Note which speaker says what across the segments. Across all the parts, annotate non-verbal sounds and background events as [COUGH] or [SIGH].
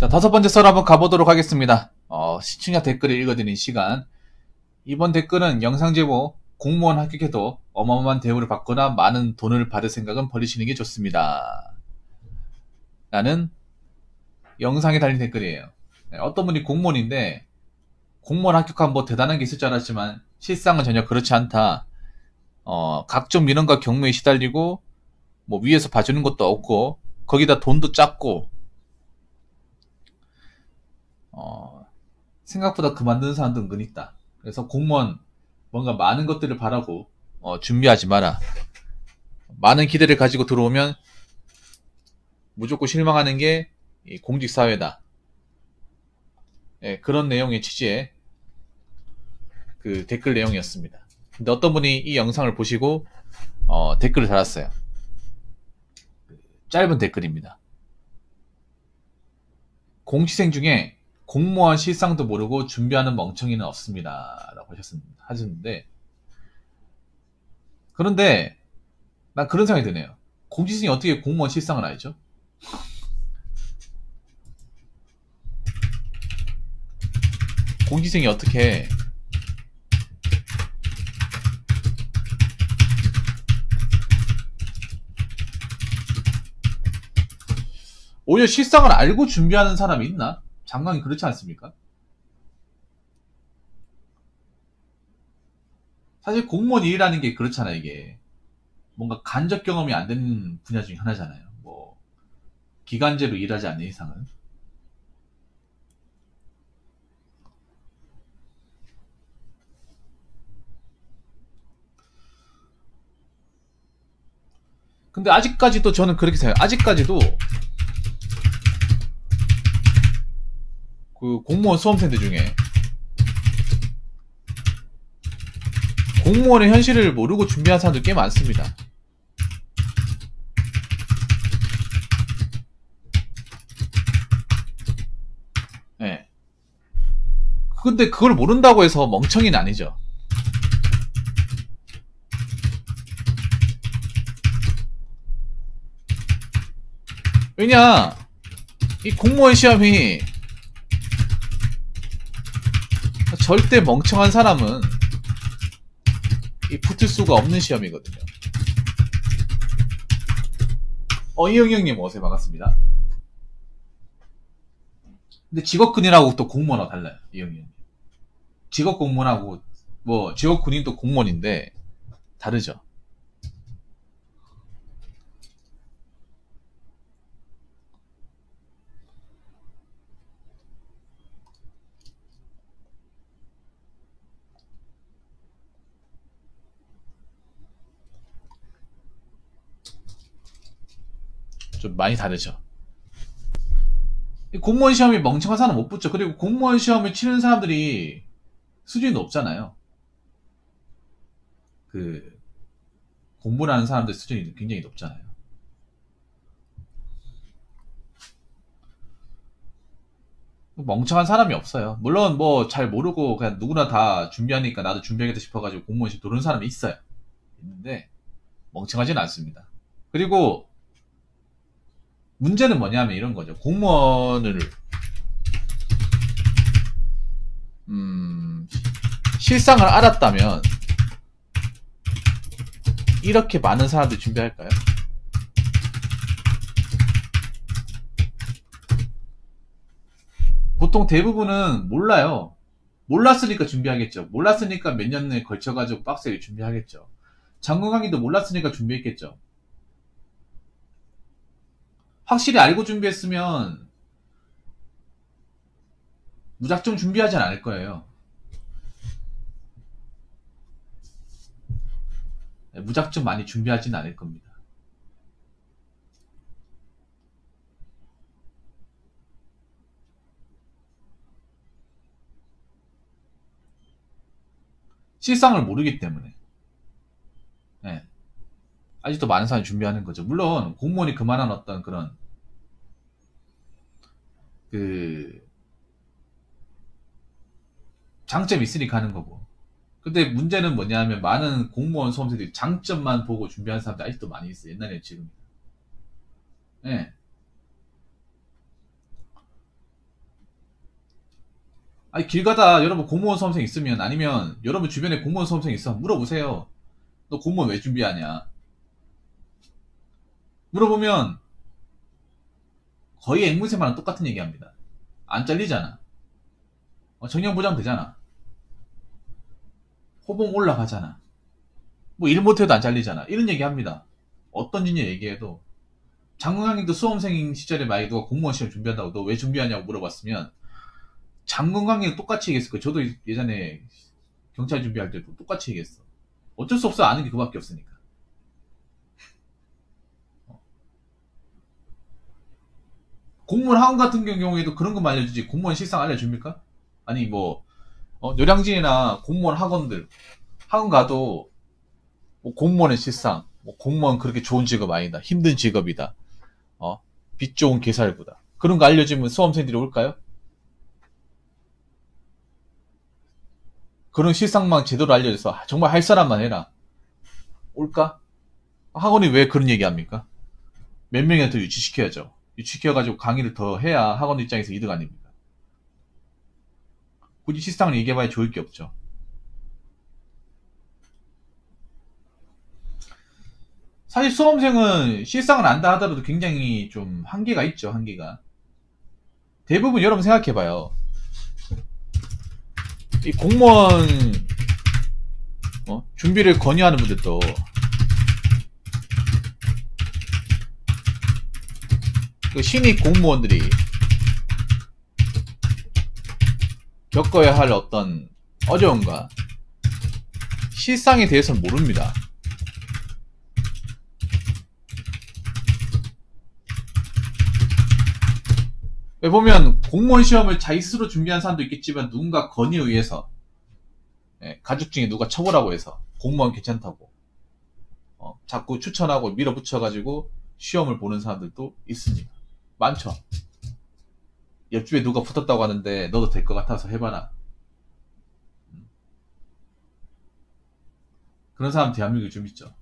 Speaker 1: 자, 다섯 번째 썰 한번 가보도록 하겠습니다. 어, 시청자 댓글을 읽어드리는 시간. 이번 댓글은 영상 제목, 공무원 합격해도 어마어마한 대우를 받거나 많은 돈을 받을 생각은 버리시는 게 좋습니다. 라는 영상에 달린 댓글이에요. 네, 어떤 분이 공무원인데, 공무원 합격하면 뭐 대단한 게 있을 줄 알았지만, 실상은 전혀 그렇지 않다. 어, 각종 민원과 경무에 시달리고, 뭐 위에서 봐주는 것도 없고, 거기다 돈도 작고, 어, 생각보다 그만두는 사람도 은근 있다. 그래서 공무원 뭔가 많은 것들을 바라고 어, 준비하지 마라. 많은 기대를 가지고 들어오면 무조건 실망하는 게 공직 사회다. 예, 그런 내용의 취지의 그 댓글 내용이었습니다. 근데 어떤 분이 이 영상을 보시고 어, 댓글을 달았어요. 짧은 댓글입니다. 공시생 중에 공무원 실상도 모르고 준비하는 멍청이는 없습니다. 라고. 하셨는데, 그런데, 난 그런 생각이 드네요. 공지생이 어떻게 공무원 실상을 알죠? 공지생이 어떻게 오히려 실상을 알고 준비하는 사람이 있나? 장관이 그렇지 않습니까? 사실 공무원 일이라는 게 그렇잖아요, 이게. 뭔가 간접 경험이 안 되는 분야 중에 하나잖아요. 뭐, 기간제로 일하지 않는 이상은. 근데 아직까지도 저는 그렇게 생각해요. 아직까지도 그 공무원 수험생들 중에 공무원의 현실을 모르고 준비한 사람들 꽤 많습니다. 예. 네. 근데 그걸 모른다고 해서 멍청이는 아니죠. 왜냐, 이 공무원 시험이 절대 멍청한 사람은 이 붙을 수가 없는 시험이거든요. 어, 이영희 형님 어서 반갑습니다. 근데 직업군인하고 또 공무원하고 달라요. 이영희 형님. 직업 공무원하고 뭐 직업 군인도 공무원인데 다르죠. 좀 많이 다르죠. 공무원 시험이 멍청한 사람 못 붙죠. 그리고 공무원 시험을 치는 사람들이 수준이 높잖아요. 그 공부를 하는 사람들 수준이 굉장히 높잖아요. 멍청한 사람이 없어요. 물론 뭐 잘 모르고 그냥 누구나 다 준비하니까 나도 준비하겠다 싶어가지고 공무원 시험 도는 사람이 있어요. 있는데 멍청하지는 않습니다. 그리고 문제는 뭐냐면 이런 거죠. 공무원을 음, 실상을 알았다면 이렇게 많은 사람들이 준비할까요? 보통 대부분은 몰라요. 몰랐으니까 준비하겠죠. 몰랐으니까 몇 년에 걸쳐가지고 빡세게 준비하겠죠. 장군 강의도 몰랐으니까 준비했겠죠. 확실히 알고 준비했으면 무작정 준비하진 않을 거예요. 네, 무작정 많이 준비하진 않을 겁니다. 실상을 모르기 때문에. 네. 아직도 많은 사람이 준비하는 거죠. 물론 공무원이 그만한 어떤 그런 그 장점이 있으니까 하는 거고. 근데 문제는 뭐냐면 많은 공무원 수험생들이 장점만 보고 준비하는 사람들 아직도 많이 있어요. 옛날에 지금. 예. 네. 아니 길 가다 여러분 공무원 수험생 있으면 아니면 여러분 주변에 공무원 수험생 있어 물어보세요. 너 공무원 왜 준비하냐? 물어보면 거의 앵무새만 똑같은 얘기합니다. 안 잘리잖아. 어, 정년 보장 되잖아. 호봉 올라가잖아. 뭐 일 못해도 안 잘리잖아. 이런 얘기 합니다. 어떤 진이 얘기해도 장건강님도 수험생 시절에 만약에 누가 공무원 시험 준비한다고 너 왜 준비하냐고 물어봤으면 장건강님 똑같이 얘기했을 거예요. 저도 예전에 경찰 준비할 때도 똑같이 얘기했어. 어쩔 수 없어 아는 게 그밖에 없으니까. 공무원 학원 같은 경우에도 그런 것만 알려주지 공무원 실상 알려줍니까? 아니 뭐 어, 노량진이나 공무원 학원들 학원 가도 뭐 공무원의 실상 뭐 공무원 그렇게 좋은 직업 아니다 힘든 직업이다 어, 빚 좋은 개살구다 그런 거 알려주면 수험생들이 올까요? 그런 실상만 제대로 알려줘서 정말 할 사람만 해라 올까? 학원이 왜 그런 얘기 합니까? 몇 명이나 더 유치시켜야죠 유치시켜가지고 강의를 더 해야 학원 입장에서 이득 아닙니까? 굳이 실상을 얘기해봐야 좋을 게 없죠. 사실 수험생은 실상을 안다 하더라도 굉장히 좀 한계가 있죠, 한계가. 대부분 여러분 생각해봐요. 이 공무원 어? 준비를 권유하는 분들도 그 신입 공무원들이 겪어야 할 어떤 어려움과 실상에 대해서는 모릅니다. 왜 보면 공무원 시험을 자기 스스로 준비한 사람도 있겠지만 누군가 건의에 의해서 예, 가족 중에 누가 처벌하고 해서 공무원 괜찮다고 어, 자꾸 추천하고 밀어붙여가지고 시험을 보는 사람들도 있습니다. 많죠. 옆집에 누가 붙었다고 하는데 너도 될 것 같아서 해봐라. 그런 사람 대한민국에 좀 있죠.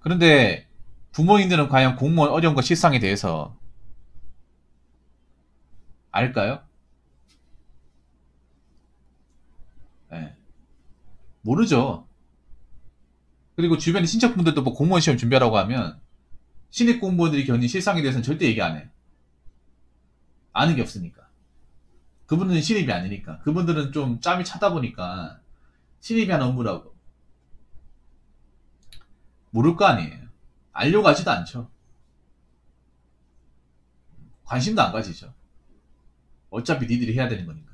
Speaker 1: 그런데 부모님들은 과연 공무원 어려운 거 실상에 대해서 알까요? 네. 모르죠. 그리고 주변에 친척분들도 뭐 공무원 시험 준비하라고 하면 신입 공무원들이 겪는 실상에 대해서는 절대 얘기 안 해. 아는 게 없으니까. 그분들은 신입이 아니니까. 그분들은 좀 짬이 차다 보니까 신입이 한 업무라고. 모를 거 아니에요. 알려고 하지도 않죠. 관심도 안 가지죠. 어차피 니들이 해야 되는 거니까.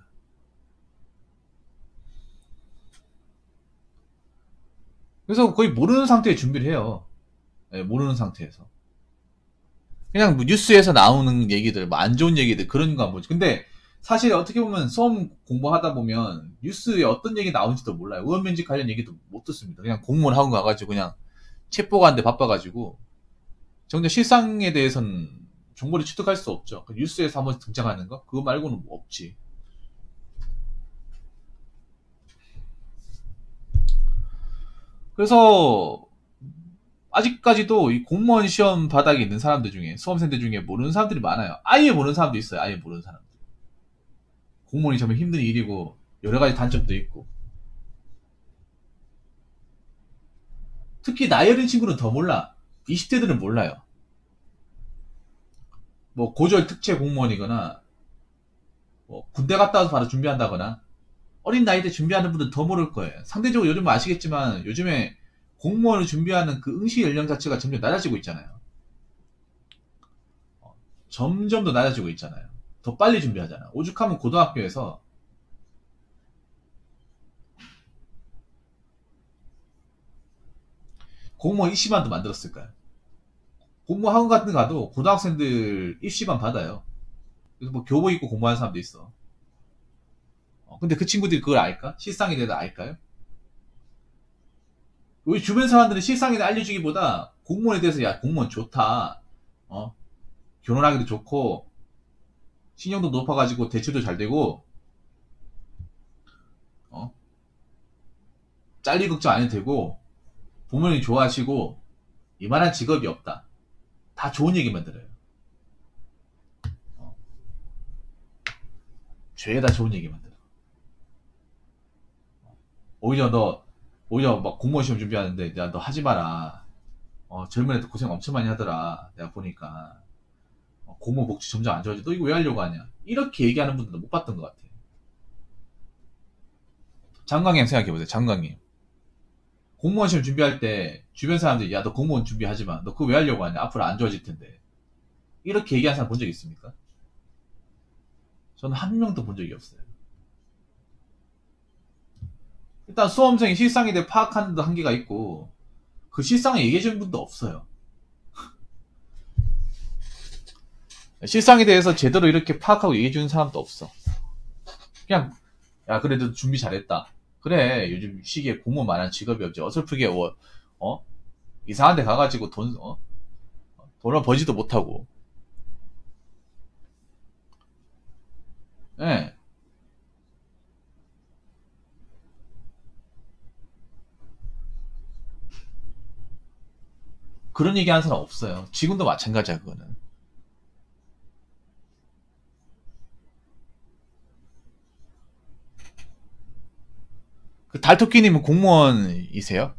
Speaker 1: 그래서 거의 모르는 상태에 준비를 해요. 네, 모르는 상태에서. 그냥 뭐 뉴스에서 나오는 얘기들, 뭐 안 좋은 얘기들, 그런 거 뭐지. 근데 사실 어떻게 보면 수험 공부하다 보면 뉴스에 어떤 얘기 나오는지도 몰라요. 의원면직 관련 얘기도 못 듣습니다. 그냥 공무원 학원 가가지고 그냥 체포 가는데 바빠가지고 정작 실상에 대해서는 정보를 취득할 수 없죠. 그 뉴스에서 한번 등장하는 거? 그거 말고는 뭐 없지. 그래서 아직까지도 이 공무원 시험 바닥에 있는 사람들 중에 수험생들 중에 모르는 사람들이 많아요. 아예 모르는 사람도 있어요. 아예 모르는 사람들. 공무원이 정말 힘든 일이고 여러 가지 단점도 있고. 특히 나이 어린 친구는 더 몰라. 20대들은 몰라요. 뭐 고졸 특채 공무원이거나 뭐 군대 갔다 와서 바로 준비한다거나 어린 나이 때 준비하는 분들 더 모를 거예요. 상대적으로 요즘 아시겠지만 요즘에 공무원을 준비하는 그 응시 연령 자체가 점점 낮아지고 있잖아요. 어, 점점 더 낮아지고 있잖아요. 더 빨리 준비하잖아. 오죽하면 고등학교에서 공무원 입시반도 만들었을까요? 공무원 학원 같은 데 가도 고등학생들 입시반 받아요. 그래서 뭐 교복 입고 공부하는 사람도 있어. 어, 근데 그 친구들이 그걸 알까? 실상에 대해서 알까요? 우리 주변 사람들은 실상에 대해 알려주기보다 공무원에 대해서 야 공무원 좋다. 어 결혼하기도 좋고 신용도 높아가지고 대출도 잘 되고 어 잘리 걱정 안 해도 되고 부모님 좋아하시고 이만한 직업이 없다. 다 좋은 얘기만 들어요. 죄다 좋은 얘기만 들어. 오히려 너, 오히려 막 공무원 시험 준비하는데, 야, 너 하지 마라. 어, 젊은 애들 고생 엄청 많이 하더라. 내가 보니까. 어, 공무원 복지 점점 안 좋아져. 너 이거 왜 하려고 하냐? 이렇게 얘기하는 분들도 못 봤던 것 같아. 장강님 생각해보세요. 장강님. 공무원 시험 준비할 때 주변 사람들이 야 너 공무원 준비하지 마. 너 그거 왜 하려고 하냐. 앞으로 안 좋아질 텐데. 이렇게 얘기하는 사람 본 적 있습니까? 저는 한 명도 본 적이 없어요. 일단 수험생이 실상에 대해 파악하는 데 한계가 있고 그 실상을 얘기해 주는 분도 없어요. [LAUGHS] 실상에 대해서 제대로 이렇게 파악하고 얘기해 주는 사람도 없어. 그냥 야 그래도 준비 잘했다. 그래 요즘 시기에 공무원 많은 직업이 없지 어설프게 어, 어? 이상한 데 가가지고 돈 어? 돈을 벌지도 못하고 예. 네. 그런 얘기 하는 사람 없어요. 지금도 마찬가지야, 그거는. 그 달토끼님은 공무원이세요?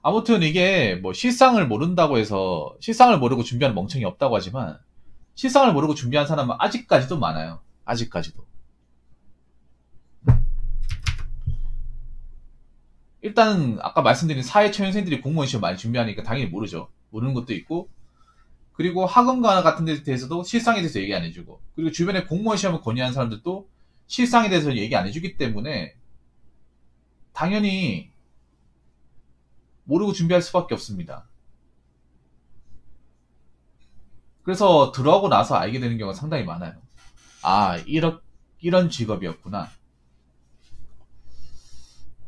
Speaker 1: 아무튼 이게 뭐 실상을 모른다고 해서 실상을 모르고 준비하는 멍청이 없다고 하지만 실상을 모르고 준비한 사람은 아직까지도 많아요. 아직까지도. 일단 아까 말씀드린 사회 초년생들이 공무원 시험 많이 준비하니까 당연히 모르죠. 모르는 것도 있고 그리고 학원가 같은 데 대해서도 실상에 대해서 얘기 안 해주고 그리고 주변에 공무원 시험을 권유하는 사람들도 실상에 대해서 얘기 안 해주기 때문에 당연히 모르고 준비할 수밖에 없습니다. 그래서 들어가고 나서 알게 되는 경우가 상당히 많아요. 아, 이런, 이런 직업이었구나.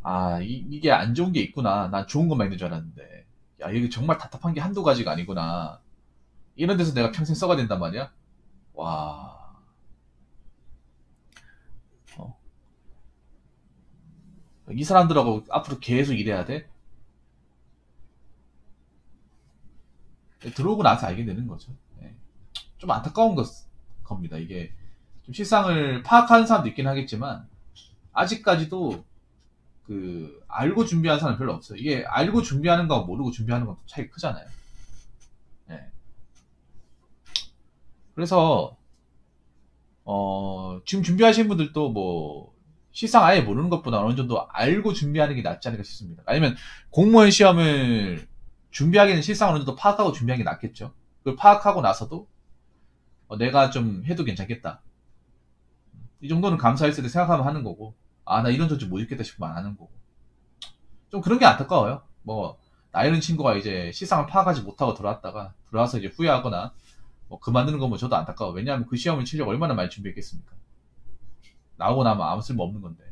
Speaker 1: 아, 이, 게안 좋은 게 있구나. 난 좋은 것만 있는 줄 알았는데. 야, 이게 정말 답답한 게 한두 가지가 아니구나. 이런 데서 내가 평생 써가 된단 말이야? 와. 어. 이 사람들하고 앞으로 계속 일해야 돼? 들어오고 나서 알게 되는 거죠. 네. 좀 안타까운 것, 겁니다. 이게 좀 실상을 파악하는 사람도 있긴 하겠지만 아직까지도 그 알고 준비하는 사람 별로 없어요. 이게 알고 준비하는 거와 모르고 준비하는 것도 차이 크잖아요. 네. 그래서 어, 지금 준비하시는 분들도 뭐 시상 아예 모르는 것보다 어느 정도 알고 준비하는 게 낫지 않을까 싶습니다. 아니면 공무원 시험을 준비하기는 실상 어느 정도 파악하고 준비하는 게 낫겠죠. 그걸 파악하고 나서도 어, 내가 좀 해도 괜찮겠다. 이 정도는 감사했을 때 생각하면 하는 거고 아, 나 이런 조직 못 입겠다 싶으면 안 하는 거고. 좀 그런 게 안타까워요. 뭐, 나이는 친구가 이제 시상을 파악하지 못하고 들어왔다가, 들어와서 이제 후회하거나, 뭐, 그만두는 거면 저도 안타까워. 왜냐하면 그 시험을 치려고 얼마나 많이 준비했겠습니까? 나오고 나면 아무 쓸모 없는 건데.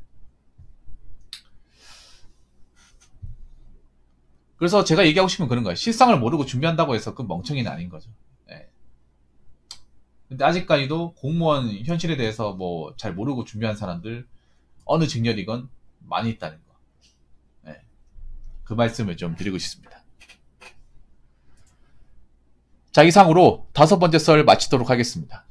Speaker 1: 그래서 제가 얘기하고 싶은 그런 거예요. 실상을 모르고 준비한다고 해서 그 멍청이는 아닌 거죠. 네. 근데 아직까지도 공무원 현실에 대해서 뭐 잘 모르고 준비한 사람들, 어느 직렬이건 많이 있다는 거. 네. 그 말씀을 좀 드리고 싶습니다. 자, 이상으로 다섯 번째 썰 마치도록 하겠습니다.